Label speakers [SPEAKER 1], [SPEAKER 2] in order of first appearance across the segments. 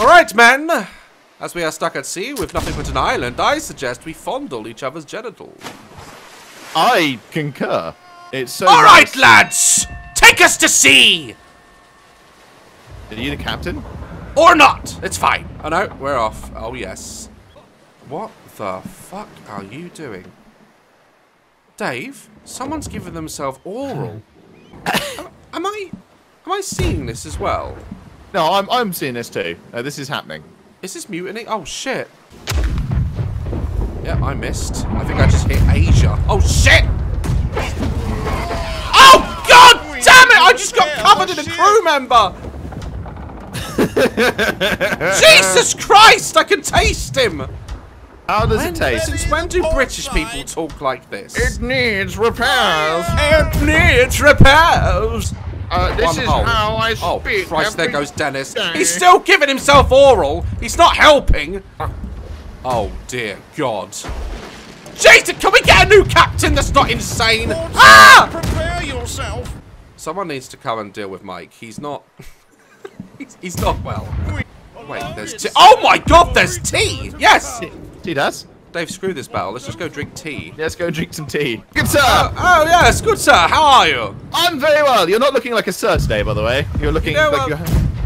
[SPEAKER 1] Alright, men. As we are stuck at sea with nothing but an island, I suggest we fondle each other's genitals.
[SPEAKER 2] I concur. It's so.
[SPEAKER 1] Alright,
[SPEAKER 2] nice.
[SPEAKER 1] lads! Take us to sea!
[SPEAKER 2] Are you the captain?
[SPEAKER 1] Or not! It's fine. Oh no, we're off. Oh yes. What the fuck are you doing? Dave, someone's given themselves oral. am, am I am I seeing this as well?
[SPEAKER 2] No, I'm I'm seeing this too. Uh, this is happening.
[SPEAKER 1] Is this mutiny? Oh shit. Yeah, I missed. I think I just hit Asia. Oh shit! Oh god damn it! I just got covered in a crew member! Jesus Christ! I can taste him!
[SPEAKER 2] How does
[SPEAKER 1] When,
[SPEAKER 2] it taste?
[SPEAKER 1] since when do British people talk like this?
[SPEAKER 2] It needs repairs.
[SPEAKER 1] It needs repairs!
[SPEAKER 2] Uh, this
[SPEAKER 1] One
[SPEAKER 2] is
[SPEAKER 1] hole.
[SPEAKER 2] how I speak.
[SPEAKER 1] Oh,
[SPEAKER 2] speak.
[SPEAKER 1] Christ, there goes Dennis.
[SPEAKER 2] day.
[SPEAKER 1] He's still giving himself oral. He's not helping. Oh, dear God. Jason, can we get a new captain that's not insane? Ah!
[SPEAKER 3] Prepare yourself.
[SPEAKER 1] Someone needs to come and deal with Mike. He's not... he's, he's not well. Wait, there's tea. Oh my God, there's tea! Yes!
[SPEAKER 2] He does.
[SPEAKER 1] Dave, screw this battle. Let's just go drink tea.
[SPEAKER 2] Let's go drink some tea. Good sir.
[SPEAKER 1] Oh, yes, good sir. How are you?
[SPEAKER 2] I'm very well. You're not looking like a sir today, by the way. You're looking
[SPEAKER 1] know,
[SPEAKER 2] like
[SPEAKER 1] uh,
[SPEAKER 2] you're.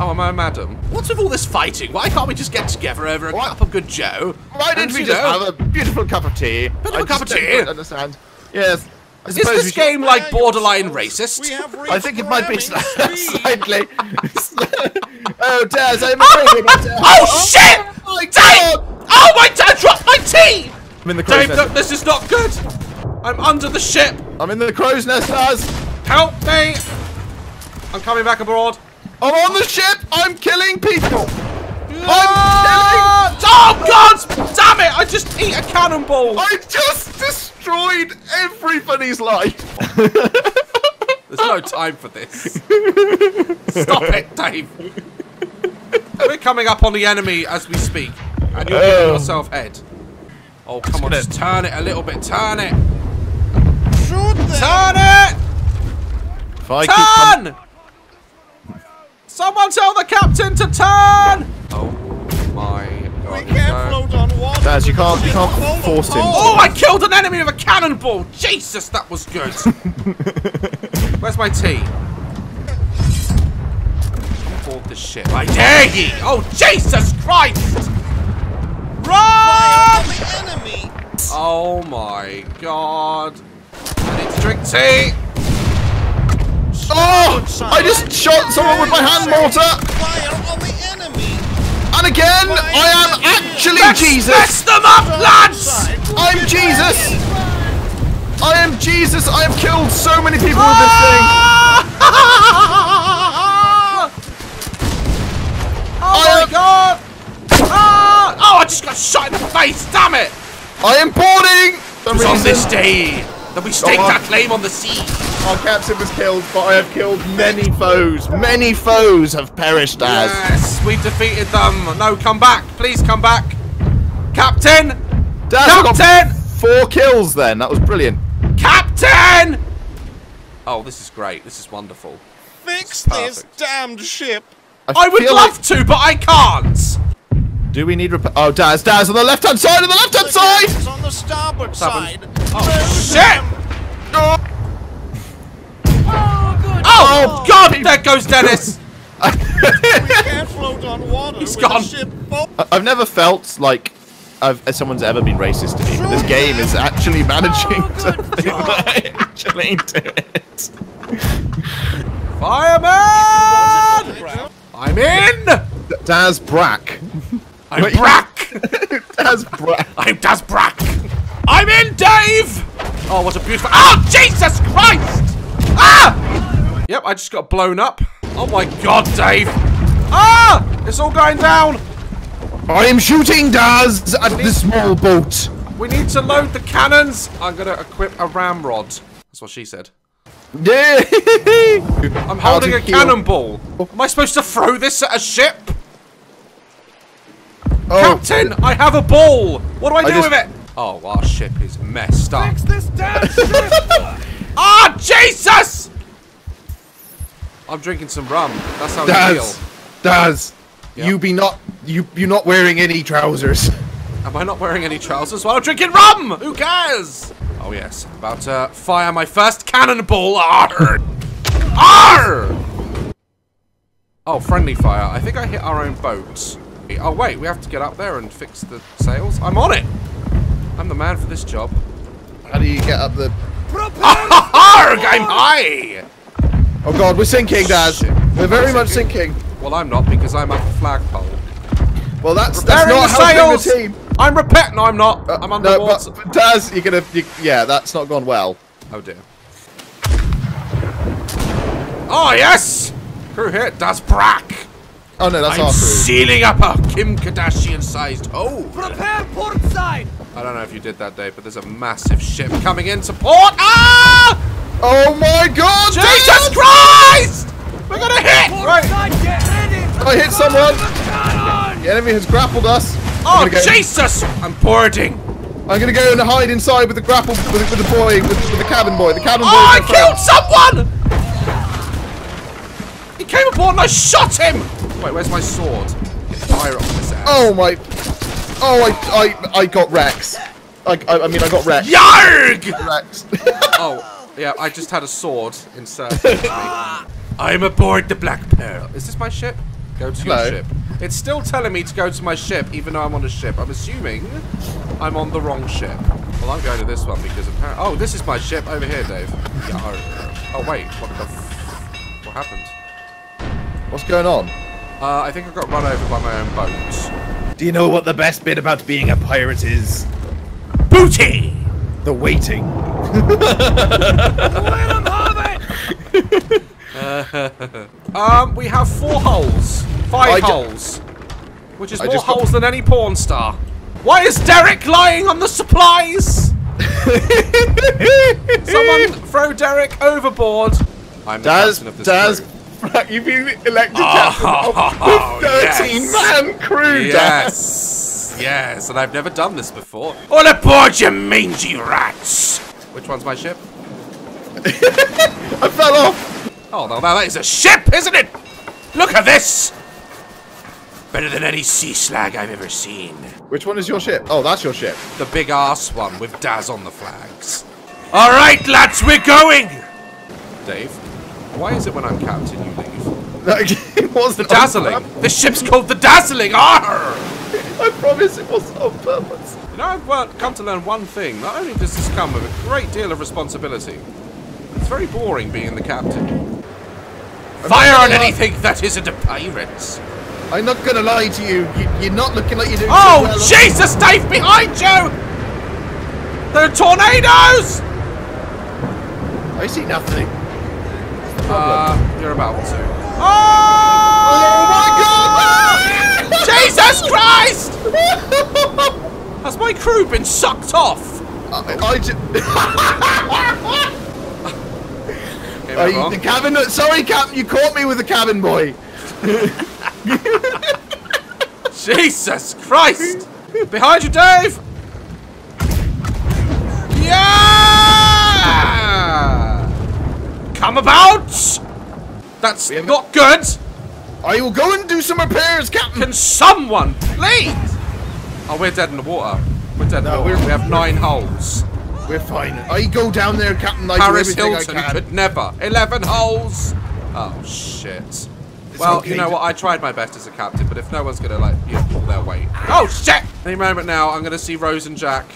[SPEAKER 1] Oh, am I a madam? What's with all this fighting? Why can't we just get together over a
[SPEAKER 2] What?
[SPEAKER 1] cup of good Joe?
[SPEAKER 2] Why
[SPEAKER 1] And,
[SPEAKER 2] didn't we just
[SPEAKER 1] know,
[SPEAKER 2] have a beautiful cup of tea?
[SPEAKER 1] Bit of a cup of tea?
[SPEAKER 2] quite Understand? Yes. I
[SPEAKER 1] Is
[SPEAKER 2] suppose we
[SPEAKER 1] this
[SPEAKER 2] should-
[SPEAKER 1] game like
[SPEAKER 3] Prepare
[SPEAKER 1] borderline racist?
[SPEAKER 2] I think it might be
[SPEAKER 3] reached ramming speed.
[SPEAKER 2] slightly. oh, Daz, I'm afraid we're going to-
[SPEAKER 1] Oh, shit!
[SPEAKER 2] my
[SPEAKER 1] Dave!
[SPEAKER 2] God!
[SPEAKER 1] Oh my! I dropped my tea!
[SPEAKER 2] I'm in the crow's
[SPEAKER 1] Dave,
[SPEAKER 2] nest.
[SPEAKER 1] no, this is not good. I'm under the ship.
[SPEAKER 2] I'm in the crow's nest, Daz.
[SPEAKER 1] Help me! I'm coming back aboard.
[SPEAKER 2] I'm on the ship. I'm killing people.
[SPEAKER 1] Ah! Oh God! Damn it! I just eat a cannonball.
[SPEAKER 2] I just destroyed everybody's life.
[SPEAKER 1] There's no time for this. Stop it, Dave. We're coming up on the enemy as we speak, and you're giving
[SPEAKER 2] Oh.
[SPEAKER 1] yourself head. Oh, come on, just turn it a little bit. Turn it.
[SPEAKER 3] Shoot.
[SPEAKER 1] Turn it.
[SPEAKER 2] If I
[SPEAKER 1] Turn! Someone tell the captain to turn! Oh my god.
[SPEAKER 3] We can't
[SPEAKER 1] no.
[SPEAKER 3] float on water.
[SPEAKER 2] Daz, you can't- you can't force him.
[SPEAKER 1] Oh. I killed an enemy with a cannonball! Jesus, that was good. Where's my tea? Come aboard the ship. I dare ye! Oh, Jesus Christ!
[SPEAKER 3] Fire
[SPEAKER 1] Run!
[SPEAKER 3] the enemy.
[SPEAKER 1] Oh my god. I need to drink tea!
[SPEAKER 2] Oh! I just shot someone with my hand mortar,
[SPEAKER 3] Fire on the enemy.
[SPEAKER 2] and again, I am actually
[SPEAKER 1] Let's
[SPEAKER 2] Jesus.
[SPEAKER 1] mess them up, lads!
[SPEAKER 2] I'm Jesus. I am Jesus. I have killed so many people with this thing.
[SPEAKER 1] Ah! Oh
[SPEAKER 2] I
[SPEAKER 1] my
[SPEAKER 2] am-
[SPEAKER 1] god! Ah! Oh, I just got shot in the face, damn it!
[SPEAKER 2] I am boarding. For
[SPEAKER 1] It was on this day that we staked
[SPEAKER 2] on.
[SPEAKER 1] our claim on the sea.
[SPEAKER 2] Our captain was killed, but I have killed many foes. Many foes have perished as.
[SPEAKER 1] Yes, we've defeated them. No, come back. Please come back. Captain!
[SPEAKER 2] Dad,
[SPEAKER 1] Captain!
[SPEAKER 2] four kills then. That was brilliant.
[SPEAKER 1] Captain! Oh, this is great. This is wonderful.
[SPEAKER 3] Fix
[SPEAKER 1] Perfect.
[SPEAKER 3] this damned ship.
[SPEAKER 1] I would
[SPEAKER 2] feel
[SPEAKER 1] love to, but I can't.
[SPEAKER 2] Do we need repair? Oh, Daz, Daz on the left hand side. On the left hand side.
[SPEAKER 3] is on the starboard side.
[SPEAKER 1] Oh, shit!
[SPEAKER 3] Oh, them.
[SPEAKER 1] Oh, God! There goes Dennis.
[SPEAKER 3] We can't float on water
[SPEAKER 1] He's gone.
[SPEAKER 3] a ship full.
[SPEAKER 2] I- I've never felt like I've, someone's ever been racist to me, but this game is actually oh, managing to do I actually do it.
[SPEAKER 1] Fireman! I'm in.
[SPEAKER 2] Daz Brack.
[SPEAKER 1] I'm
[SPEAKER 2] Wait.
[SPEAKER 1] Brack.
[SPEAKER 2] Brack.
[SPEAKER 1] I'm Das Brack. I'm in, Dave. Oh, what a beautiful. Oh, Jesus Christ! Ah! Yep, I just got blown up. Oh my God, Dave. Ah! It's all going down.
[SPEAKER 2] I am shooting Daz at the small boat.
[SPEAKER 1] We need to load the cannons. I'm gonna equip a ramrod. That's what she said. I'm holding a cannonball. Am I supposed to throw this at a ship?
[SPEAKER 2] Oh,
[SPEAKER 1] Captain, I have a ball. What do I do
[SPEAKER 2] just-
[SPEAKER 1] with it? Oh, our ship is messed up.
[SPEAKER 3] this damn ship.
[SPEAKER 1] Ah, Jesus! I'm drinking some rum. That's how we
[SPEAKER 2] Daz.
[SPEAKER 1] feel.
[SPEAKER 2] Daz.
[SPEAKER 1] Yeah.
[SPEAKER 2] You be not you You're not wearing any trousers.
[SPEAKER 1] Am I not wearing any trousers while I'm drinking rum? Who cares? Oh yes, I'm about to fire my first cannonball. Arr! Arr! Oh, friendly fire. I think I hit our own boat. Oh wait, we have to get up there and fix the sails. I'm on it. I'm the man for this job.
[SPEAKER 2] How do you get up the?
[SPEAKER 1] I'm high.
[SPEAKER 2] Oh God, we're sinking, Daz.
[SPEAKER 1] Shit.
[SPEAKER 2] We're very
[SPEAKER 1] We're
[SPEAKER 2] much
[SPEAKER 1] sinking? Well, I'm not because I'm up a flagpole.
[SPEAKER 2] Well, that's that's not
[SPEAKER 1] the
[SPEAKER 2] helping
[SPEAKER 1] sails.
[SPEAKER 2] the team.
[SPEAKER 1] I'm repair. No, I'm not.
[SPEAKER 2] Uh,
[SPEAKER 1] I'm
[SPEAKER 2] no,
[SPEAKER 1] underwater.
[SPEAKER 2] but, but Daz, you're gonna. You, yeah, that's not gone well.
[SPEAKER 1] Oh dear. Oh yes! Crew hit, das Brack!
[SPEAKER 2] Oh no, that's
[SPEAKER 1] I'm
[SPEAKER 2] our crew.
[SPEAKER 1] sealing up a Kim Kardashian-sized hole.
[SPEAKER 3] Prepare port side!
[SPEAKER 1] I don't know if you did that, Dave, but there's a massive ship coming in to port. Ah!
[SPEAKER 2] Oh my God!
[SPEAKER 1] Jesus
[SPEAKER 2] Daz!
[SPEAKER 1] Christ! We're gonna hit!
[SPEAKER 3] Port
[SPEAKER 1] Right.
[SPEAKER 3] side, get ready!
[SPEAKER 2] I hit someone. The enemy has grappled us.
[SPEAKER 1] Oh
[SPEAKER 2] I'm go,
[SPEAKER 1] Jesus! I'm porting.
[SPEAKER 2] I'm gonna go and hide inside with the grapple with, the- with the boy with, with the cabin boy. The cabin boy.
[SPEAKER 1] Oh, I
[SPEAKER 2] is friend.
[SPEAKER 1] killed someone! He came aboard and I shot him! Wait, where's my sword? Fire off his ass.
[SPEAKER 2] Oh my! Oh, I I I got Rex. I I, I mean I got Rex.
[SPEAKER 1] Yarg!
[SPEAKER 2] Rex.
[SPEAKER 1] Oh, yeah, I just had a sword inserted. I'm aboard the Black Pearl. Is this my ship? Go to
[SPEAKER 2] Hello.
[SPEAKER 1] your ship. It's still telling me to go to my ship, even though I'm on a ship. I'm assuming I'm on the wrong ship. Well, I'm going to this one because apparently... Oh, this is my ship over here, Dave. Yar. Oh, wait. What the... F what happened?
[SPEAKER 2] What's going on?
[SPEAKER 1] Uh, I think I got run over by my own boat.
[SPEAKER 2] Do you know what the best bit about being a pirate is?
[SPEAKER 1] Booty!
[SPEAKER 2] The waiting.
[SPEAKER 3] Let 'em have it!
[SPEAKER 1] Um, we have four holes. Five
[SPEAKER 2] I
[SPEAKER 1] holes. Which is
[SPEAKER 2] I
[SPEAKER 1] more holes than any porn star. Why is Derek lying on the supplies? Someone throw Derek overboard. I'm the
[SPEAKER 2] Daz,
[SPEAKER 1] captain of this
[SPEAKER 2] Daz,
[SPEAKER 1] crew.
[SPEAKER 2] You've been elected
[SPEAKER 1] Oh,
[SPEAKER 2] captain of the 13
[SPEAKER 1] yes.
[SPEAKER 2] man crew.
[SPEAKER 1] Yes, yes, and I've never done this before. All aboard, you mangy rats! Which one's my ship?
[SPEAKER 2] I fell off.
[SPEAKER 1] Oh, no, now that is a ship, isn't it? Look at this! Better than any sea slag I've ever seen.
[SPEAKER 2] Which one is your ship? Oh, that's your ship.
[SPEAKER 1] The big ass one with Daz on the flags. All right, lads, we're going. Dave, why is it when I'm captain you leave?
[SPEAKER 2] it wasn't
[SPEAKER 1] The Dazzling. This ship's called the Dazzling. Arr!
[SPEAKER 2] I promise it wasn't on purpose.
[SPEAKER 1] You know, I've well, come to learn one thing. Not only does this come with a great deal of responsibility, it's very boring being the captain. Fire on
[SPEAKER 2] lie-
[SPEAKER 1] anything that isn't a pirate.
[SPEAKER 2] I'm not gonna lie to you. you you're not looking like you're doing
[SPEAKER 1] Oh,
[SPEAKER 2] well.
[SPEAKER 1] Jesus, Dave, behind you! There are tornadoes!
[SPEAKER 2] I see nothing.
[SPEAKER 1] Uh, you're about to.
[SPEAKER 2] Oh
[SPEAKER 1] Oh!
[SPEAKER 2] my god!
[SPEAKER 1] Jesus Christ! Has my crew been sucked off?
[SPEAKER 2] I, I ju-
[SPEAKER 1] Okay,
[SPEAKER 2] the cabin. Sorry, Captain. You caught me with the cabin boy.
[SPEAKER 1] Jesus Christ! Behind you, Dave! Yeah! Come about! That's not good!
[SPEAKER 2] I will go and do some repairs, Captain.
[SPEAKER 1] Can someone, please? Oh, we're dead in the water. We're dead in the water.
[SPEAKER 2] we're-
[SPEAKER 1] have nine holes.
[SPEAKER 2] We're fine. I go down there, Captain. I
[SPEAKER 1] Paris
[SPEAKER 2] do
[SPEAKER 1] Hilton
[SPEAKER 2] I can.
[SPEAKER 1] could never. 11 holes! Oh, shit. well,
[SPEAKER 2] okay
[SPEAKER 1] you know what? I tried my best as a captain, but if no one's gonna, like, you know, pull their weight. Oh, shit! Any moment now, I'm gonna see Rose and Jack.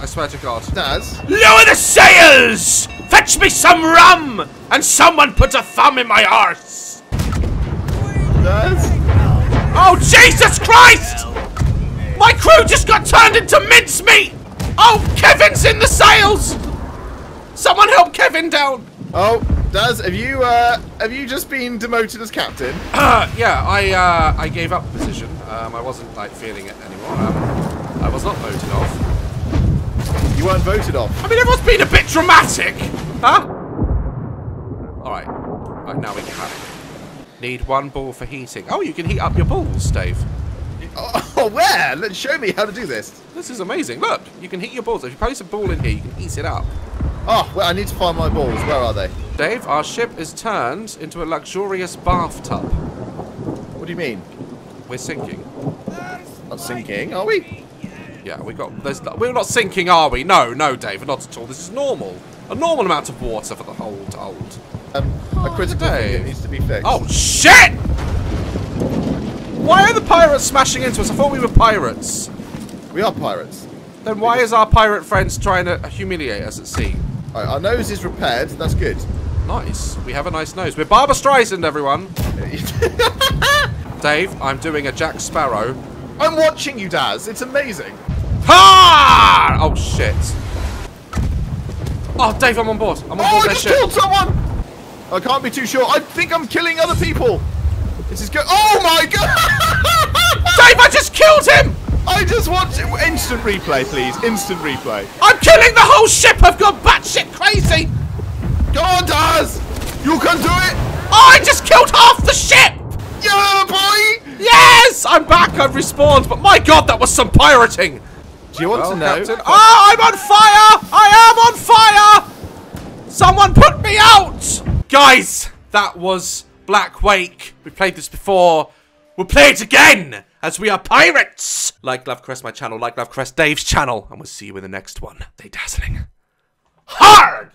[SPEAKER 1] I swear to God.
[SPEAKER 2] Daz.
[SPEAKER 1] Lower the sails! Fetch me some rum! And someone put a thumb in my arse!
[SPEAKER 2] Daz.
[SPEAKER 1] Oh, Jesus Christ! My crew just got turned into mincemeat! Oh, Kevin's in the sails! Someone help Kevin down!
[SPEAKER 2] Oh, Daz. Have you uh have you just been demoted as captain?
[SPEAKER 1] Uh, yeah, I uh, I gave up the position. Um, I wasn't like feeling it anymore. Um, I was not voted off.
[SPEAKER 2] You weren't voted off.
[SPEAKER 1] I mean, everyone's been a bit dramatic, huh? All right, right now we can have it. Need one ball for heating. Oh, you can heat up your balls, Dave.
[SPEAKER 2] Oh, where? Let's show me how to do this.
[SPEAKER 1] This is amazing. Look, you can heat your balls. If you place a ball in here, you can heat it up.
[SPEAKER 2] Oh, well, I need to find my balls. Where are they?
[SPEAKER 1] Dave, our ship is turned into a luxurious bathtub.
[SPEAKER 2] What do you mean?
[SPEAKER 1] We're sinking.
[SPEAKER 2] Not sinking, are we?
[SPEAKER 1] Yeah, we got. There's. We're not sinking, are we? No, no, David, not at all. This is normal. A normal amount of water for the whole to hold.
[SPEAKER 2] Um, a critical thing that needs to be fixed.
[SPEAKER 1] Oh shit! Why are the pirates smashing into us? I thought we were pirates.
[SPEAKER 2] we are pirates.
[SPEAKER 1] Then why is our pirate friends trying to humiliate us at sea?
[SPEAKER 2] Alright, our nose is repaired. That's good.
[SPEAKER 1] Nice. We have a nice nose. We're Barbara Streisand, everyone. Dave, I'm doing a Jack Sparrow.
[SPEAKER 2] I'm watching you, Daz. It's amazing.
[SPEAKER 1] Ha! Oh shit. Oh, Dave, I'm on board. I'm on
[SPEAKER 2] Oh,
[SPEAKER 1] board
[SPEAKER 2] I just
[SPEAKER 1] ship.
[SPEAKER 2] killed someone! I can't be too sure. I think I'm killing other people. This is good. Oh my god!
[SPEAKER 1] Dave, I just killed him!
[SPEAKER 2] I just want to... instant replay, please. Instant replay.
[SPEAKER 1] I'm killing the whole ship! I've gone batshit crazy!
[SPEAKER 2] Go on, Daz! You can do it!
[SPEAKER 1] Oh, I just killed half the ship!
[SPEAKER 2] Yeah, boy!
[SPEAKER 1] Yes! I'm back, I've respawned, but my god, that was some pirating!
[SPEAKER 2] Do you want
[SPEAKER 1] Well,
[SPEAKER 2] to know?
[SPEAKER 1] Captain- Oh, I'm on fire! I am on fire! Someone put me out! Guys, that was Black Wake. We played this before. We'll play it again, as we are pirates! Like Love Crest my channel, like Love Crest Dave's channel, and we'll see you in the next one. Stay dazzling. Hard!